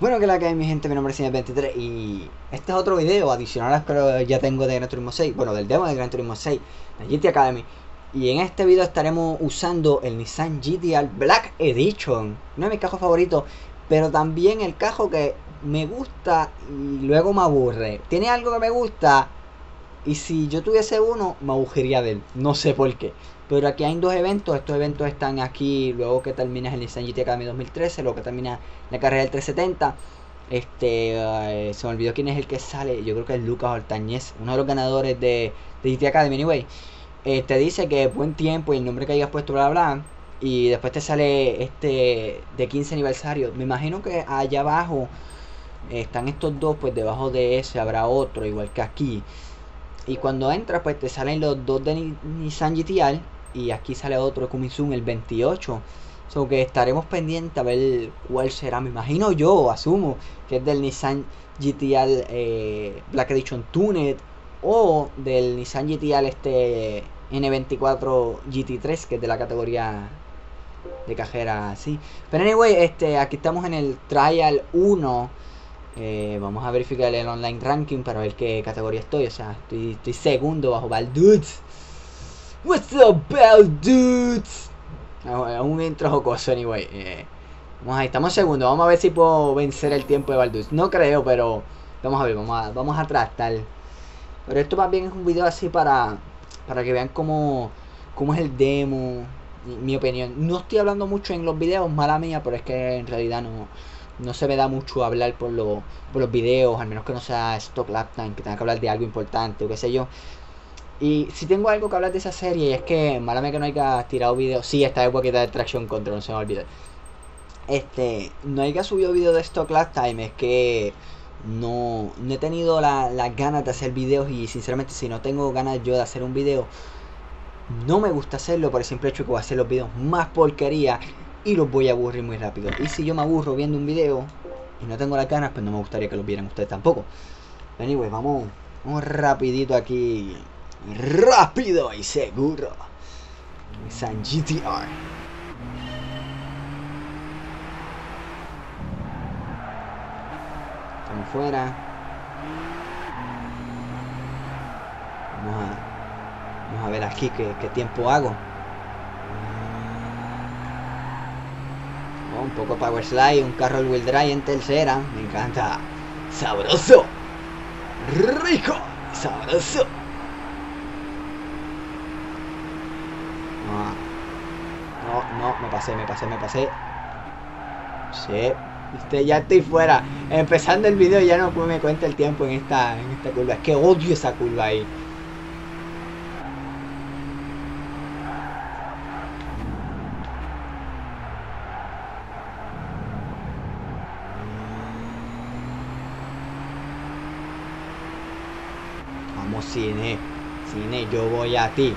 Bueno, que la que hay mi gente, mi nombre es 23 y este es otro video adicional a que ya tengo de Gran Turismo 6, bueno, del demo de Gran Turismo 6, de GT Academy. Y en este video estaremos usando el Nissan GTR Black Edition, uno de mis cajos favoritos, pero también el cajo que me gusta y luego me aburre. Tiene algo que me gusta y si yo tuviese uno, me aburriría de él, no sé por qué. Pero aquí hay dos eventos, estos eventos están aquí luego que terminas el Nissan GT Academy 2013, luego que termina la carrera del 370. Este, eh, se me olvidó quién es el que sale, yo creo que es Lucas Ortañez, uno de los ganadores de, de GT Academy, anyway. Eh, te dice que buen tiempo y el nombre que hayas puesto, bla, bla, y después te sale este de 15 aniversario. Me imagino que allá abajo están estos dos, pues debajo de ese habrá otro, igual que aquí. Y cuando entras, pues te salen los dos de Nissan GTR y aquí sale otro Kumisun el 28. So que estaremos pendientes a ver cuál será. Me imagino yo, asumo, que es del Nissan GTR eh, Black Edition Tuned o del Nissan GTR este N24 GT3, que es de la categoría de cajera así. Pero anyway, este, aquí estamos en el Trial 1. Eh, vamos a verificar el online ranking para ver qué categoría estoy. O sea, estoy, estoy segundo bajo Baldudes. What's up, Baldudes? Ah, un intro jocoso, anyway. Eh, vamos ahí, estamos segundo. Vamos a ver si puedo vencer el tiempo de Baldudes. No creo, pero vamos a ver, vamos a, vamos a tratar. Pero esto más bien es un video así para, para que vean cómo, cómo es el demo. Mi, mi opinión. No estoy hablando mucho en los videos, mala mía, pero es que en realidad no no se me da mucho hablar por, lo, por los videos, al menos que no sea Stock Lap Time, que tenga que hablar de algo importante o qué sé yo. Y si tengo algo que hablar de esa serie, es que, malame que no haya tirado videos. Sí, esta de de Traction Control, no se me olvide. Este, no haya subido video de Stock Lap Time, es que no, no he tenido las la ganas de hacer videos y sinceramente si no tengo ganas yo de hacer un video, no me gusta hacerlo por el simple hecho que voy a hacer los videos más porquería y los voy a aburrir muy rápido. Y si yo me aburro viendo un video y no tengo las ganas, pues no me gustaría que lo vieran ustedes tampoco. Anyway, vamos, vamos rapidito aquí. Rápido y seguro. San GTR. Estamos fuera. Vamos a, vamos a ver aquí qué, qué tiempo hago. Un poco power slide, un carro wheel drive en tercera, me encanta. Sabroso, rico, sabroso. No, no, me pasé, me pasé, me pasé. Sí, viste, ya estoy fuera. Empezando el video ya no me cuenta el tiempo en esta, en esta curva. Es que odio esa curva ahí. Cine, cine, yo voy a ti.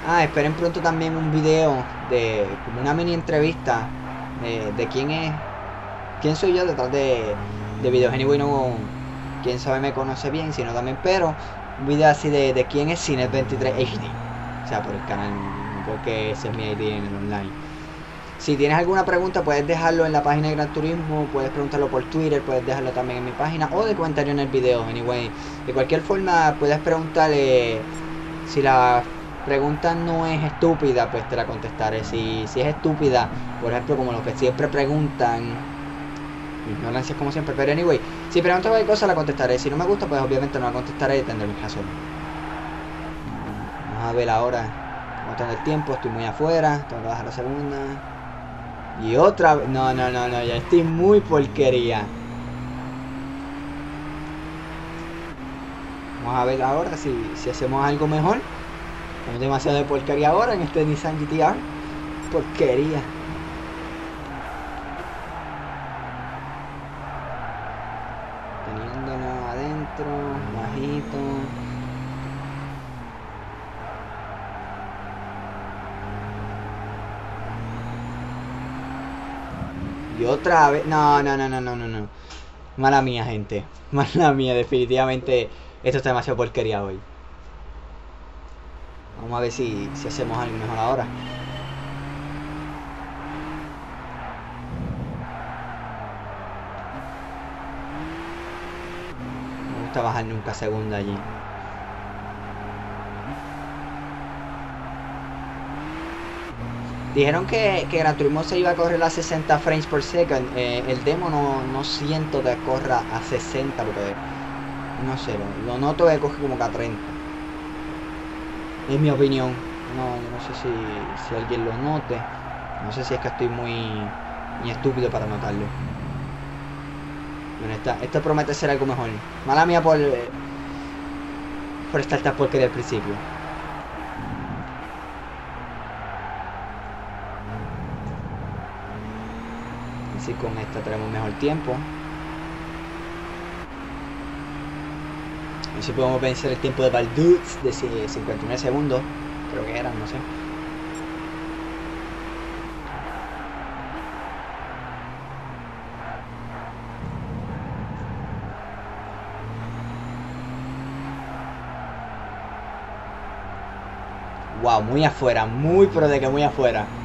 Ah, esperen pronto también un video de como una mini entrevista de, quién es, quién soy yo detrás de, de videos. Anyway, no, quién sabe me conoce bien, sino también, pero un video así de, de quién es Cine 23 HD. O sea, por el canal, porque ese es mi ID en el online. Si tienes alguna pregunta, puedes dejarlo en la página de Gran Turismo, puedes preguntarlo por Twitter, puedes dejarlo también en mi página o de comentario en el video. Anyway, de cualquier forma, puedes preguntarle si la pregunta no es estúpida, pues te la contestaré. Si, si es estúpida, por ejemplo, como lo que siempre preguntan, ignorancia como siempre, pero anyway, si preguntas cualquier cosa, la contestaré. Si no me gusta, pues obviamente no la contestaré y tendré mi razón. Vamos a ver ahora cómo está el tiempo, estoy muy afuera, tengo que bajar la segunda. Y otra vez. No, no, no, no, ya estoy muy porquería. Vamos a ver ahora si, si hacemos algo mejor. Tenemos demasiado de porquería ahora en este Nissan GTR. Porquería. Teniéndolo adentro, bajito. Y otra vez. No, no, no, no, no, no, no. Mala mía, gente. Mala mía, definitivamente. Esto está demasiado porquería hoy. Vamos a ver si, si hacemos algo mejor ahora. Me gusta bajar nunca segunda allí. Dijeron que, que Gran Turismo se iba a correr a 60 frames por second. Eh, el demo no, no, siento que corra a 60 porque no sé, lo, noto que coge como que a 30. Es mi opinión. No, no sé si, si alguien lo note. No sé si es que estoy muy, muy estúpido para notarlo. Bueno, esta, esto promete ser algo mejor. Mala mía por, por estar tan porquería al principio. Así con esta tenemos mejor tiempo. Y si podemos vencer el tiempo de Valduz de 59 segundos. Creo que eran, no sé. Wow, muy afuera, muy pero de que muy afuera.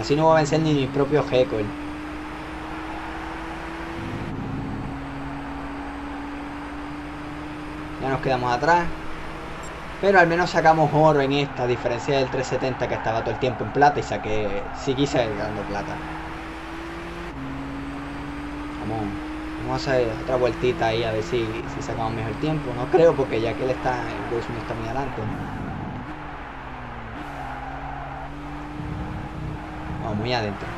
Así no voy a vencer ni mi propio Heckle. Ya nos quedamos atrás. Pero al menos sacamos oro en esta, diferencia del 370 que estaba todo el tiempo en plata y saqué, sí quise dando plata. Vamos, vamos a hacer otra vueltita ahí a ver si, si sacamos mejor tiempo. No creo porque ya que él está, el no está muy adelante. Muy adentro.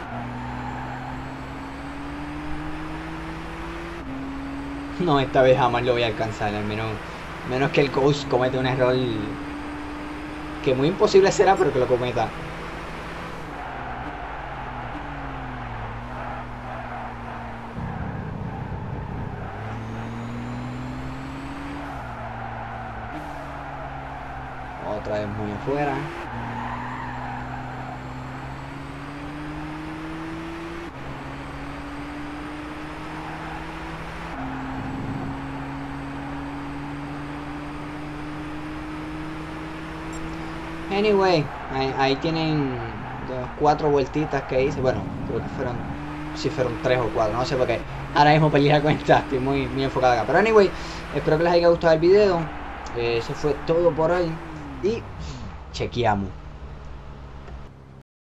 No, esta vez jamás lo voy a alcanzar, al menos Menos que el Ghost comete un error que muy imposible será, pero que lo cometa. Otra vez muy afuera. Anyway, ahí, tienen cuatro vueltitas que hice. Bueno, creo que fueron, si fueron tres o cuatro, no sé por qué. Ahora mismo perdí la cuenta, estoy muy, muy enfocado acá. Pero anyway, espero que les haya gustado el video. Eh, eso fue todo por hoy. Y chequeamos.